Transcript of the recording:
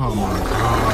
Oh my god.